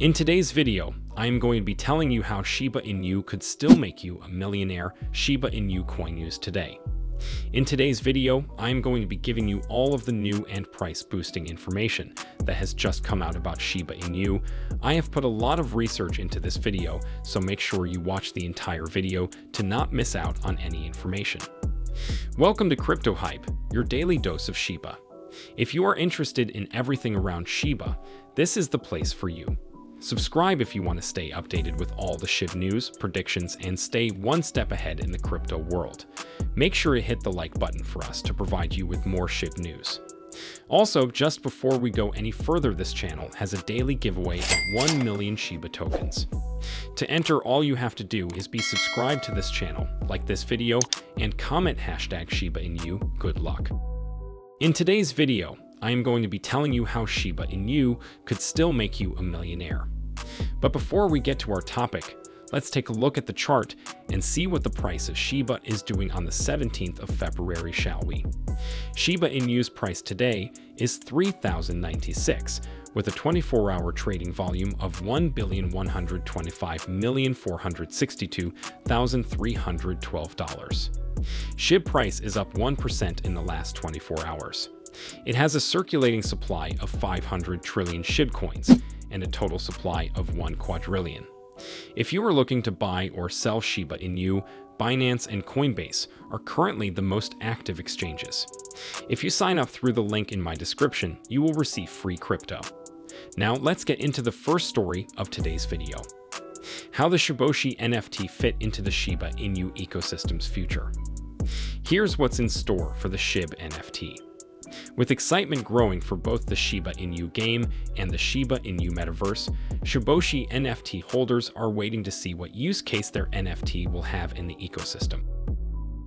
In today's video, I am going to be telling you how Shiba Inu could still make you a millionaire Shiba Inu coin used today. In today's video, I am going to be giving you all of the new and price boosting information that has just come out about Shiba Inu. I have put a lot of research into this video, so make sure you watch the entire video to not miss out on any information. Welcome to Crypto Hype, your daily dose of Shiba. If you are interested in everything around Shiba, this is the place for you. Subscribe if you want to stay updated with all the SHIB news, predictions, and stay one step ahead in the crypto world. Make sure to hit the like button for us to provide you with more SHIB news. Also, just before we go any further, this channel has a daily giveaway of 1 million Shiba tokens. To enter, all you have to do is be subscribed to this channel, like this video, and comment hashtag Shiba Inu. Good luck. In today's video, I am going to be telling you how Shiba Inu could still make you a millionaire. But before we get to our topic, let's take a look at the chart and see what the price of Shiba is doing on the 17th of February, shall we? Shiba Inu's price today is 3,096, with a 24-hour trading volume of 1,125,462,312. SHIB price is up 1% in the last 24 hours. It has a circulating supply of 500 trillion SHIB coins, and a total supply of 1 quadrillion. If you are looking to buy or sell Shiba Inu, Binance and Coinbase are currently the most active exchanges. If you sign up through the link in my description, you will receive free crypto. Now let's get into the first story of today's video. How the Shiboshi NFT fit into the Shiba Inu ecosystem's future. Here's what's in store for the SHIB NFT. With excitement growing for both the Shiba Inu game and the Shiba Inu metaverse, Shiboshi NFT holders are waiting to see what use case their NFT will have in the ecosystem.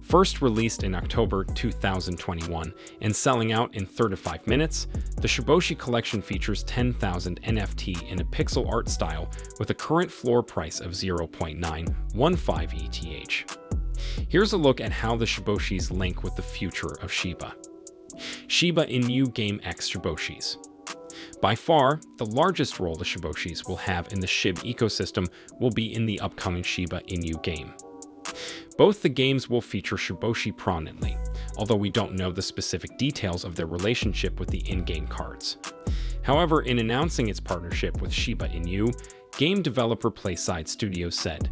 First released in October 2021 and selling out in 35 minutes, the Shiboshi collection features 10,000 NFT in a pixel art style with a current floor price of 0.915 ETH. Here's a look at how the Shiboshis link with the future of Shiba. Shiba Inu Game X Shiboshis. By far, the largest role the Shiboshis will have in the SHIB ecosystem will be in the upcoming Shiba Inu game. Both the games will feature Shiboshi prominently, although we don't know the specific details of their relationship with the in-game cards. However, in announcing its partnership with Shiba Inu, game developer Playside Studios said,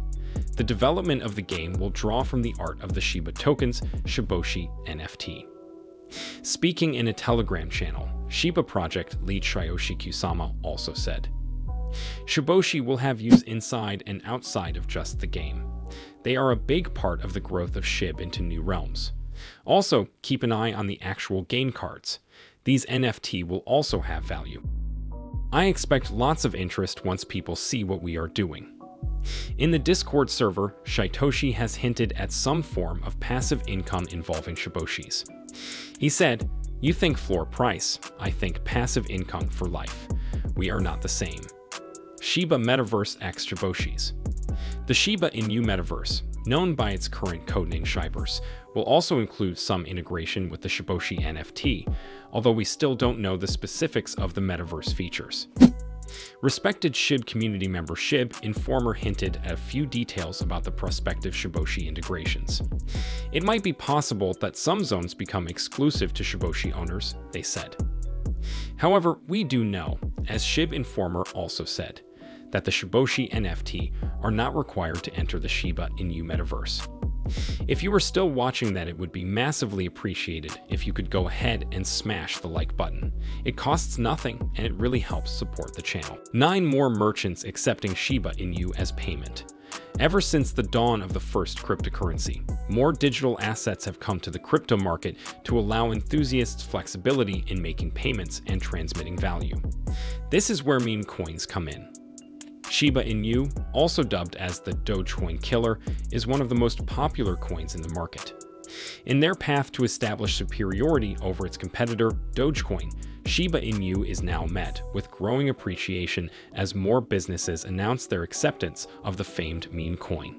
the development of the game will draw from the art of the Shiba tokens Shiboshi NFT. Speaking in a Telegram channel, Shiba Project lead Shytoshi Kusama also said, Shiboshi will have use inside and outside of just the game. They are a big part of the growth of SHIB into new realms. Also, keep an eye on the actual game cards. These NFT will also have value. I expect lots of interest once people see what we are doing. In the Discord server, Shytoshi has hinted at some form of passive income involving Shiboshis. He said, You think floor price, I think passive income for life. We are not the same. Shiba Metaverse X Shiboshis. The Shiba Inu Metaverse, known by its current codename Shibers, will also include some integration with the Shiboshi NFT, although we still don't know the specifics of the metaverse features. Respected SHIB community member SHIB Informer hinted at a few details about the prospective Shiboshi integrations. It might be possible that some zones become exclusive to Shiboshi owners, they said. However, we do know, as SHIB Informer also said, that the Shiboshi NFT are not required to enter the Shiba Inu metaverse. If you are still watching that, it would be massively appreciated if you could go ahead and smash the like button. It costs nothing and it really helps support the channel. 9 more merchants accepting Shiba Inu as payment. Ever since the dawn of the first cryptocurrency, more digital assets have come to the crypto market to allow enthusiasts flexibility in making payments and transmitting value. This is where meme coins come in. Shiba Inu, also dubbed as the Dogecoin Killer, is one of the most popular coins in the market. In their path to establish superiority over its competitor, Dogecoin, Shiba Inu is now met with growing appreciation as more businesses announce their acceptance of the famed meme coin.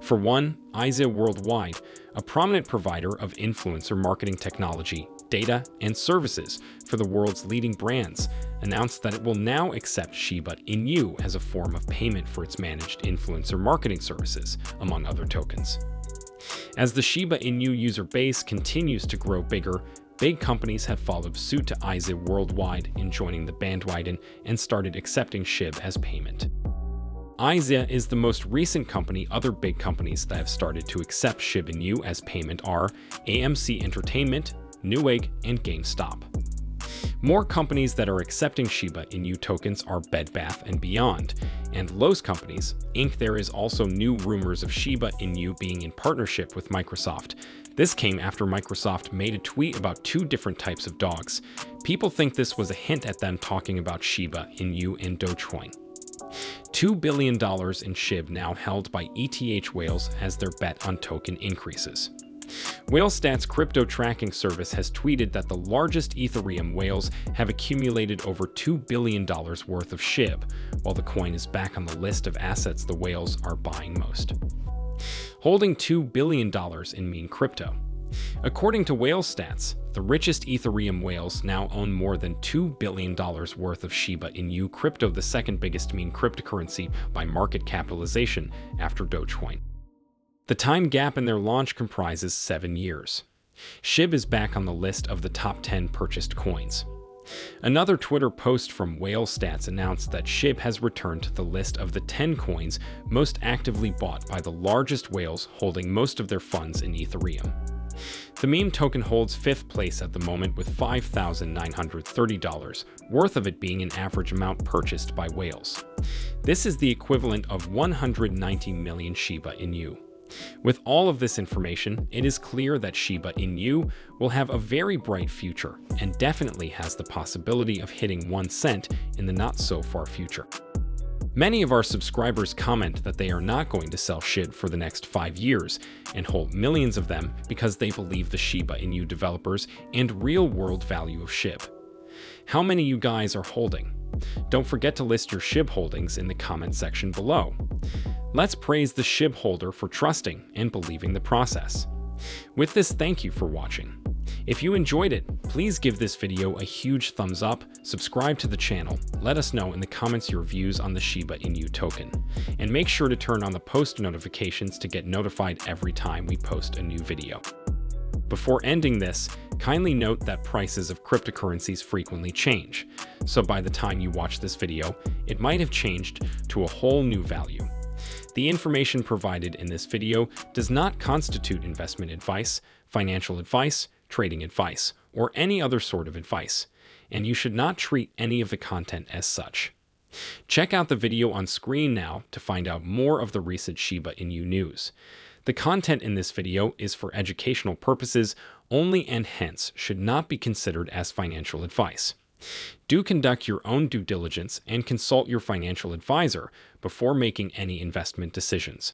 For one, IZEA Worldwide, a prominent provider of influencer marketing technology, data, and services for the world's leading brands, announced that it will now accept Shiba Inu as a form of payment for its managed influencer marketing services, among other tokens. As the Shiba Inu user base continues to grow bigger, big companies have followed suit to IZEA worldwide in joining the bandwagon and started accepting SHIB as payment. IZEA is the most recent company other big companies that have started to accept SHIB Inu as payment are AMC Entertainment, Newegg, and GameStop. More companies that are accepting Shiba Inu tokens are Bed Bath & Beyond, and Lowe's companies, Inc. There is also new rumors of Shiba Inu being in partnership with Microsoft. This came after Microsoft made a tweet about two different types of dogs. People think this was a hint at them talking about Shiba Inu and Dogecoin. $2 billion in SHIB now held by ETH Whales as their bet on token increases. WhaleStats crypto tracking service has tweeted that the largest Ethereum whales have accumulated over $2 billion worth of SHIB, while the coin is back on the list of assets the whales are buying most. Holding $2 billion in meme crypto. According to WhaleStats, the richest Ethereum whales now own more than $2 billion worth of Shiba Inu crypto, the second biggest meme cryptocurrency by market capitalization after Dogecoin. The time gap in their launch comprises seven years. SHIB is back on the list of the top 10 purchased coins. Another Twitter post from Whale Stats announced that SHIB has returned to the list of the 10 coins most actively bought by the largest whales holding most of their funds in Ethereum. The meme token holds fifth place at the moment with $5,930, worth of it being an average amount purchased by whales. This is the equivalent of 190 million Shiba Inu. With all of this information, it is clear that Shiba Inu will have a very bright future and definitely has the possibility of hitting 1 cent in the not-so-far future. Many of our subscribers comment that they are not going to sell SHIB for the next five years and hold millions of them because they believe the Shiba Inu developers and real-world value of SHIB. How many you guys are holding? Don't forget to list your SHIB holdings in the comment section below. Let's praise the SHIB holder for trusting and believing the process. With this, thank you for watching. If you enjoyed it, please give this video a huge thumbs up, subscribe to the channel, let us know in the comments your views on the Shiba Inu token, and make sure to turn on the post notifications to get notified every time we post a new video. Before ending this, kindly note that prices of cryptocurrencies frequently change, so by the time you watch this video, it might have changed to a whole new value. The information provided in this video does not constitute investment advice, financial advice, trading advice, or any other sort of advice, and you should not treat any of the content as such. Check out the video on screen now to find out more of the recent Shiba Inu news. The content in this video is for educational purposes only and hence should not be considered as financial advice. Do conduct your own due diligence and consult your financial advisor before making any investment decisions.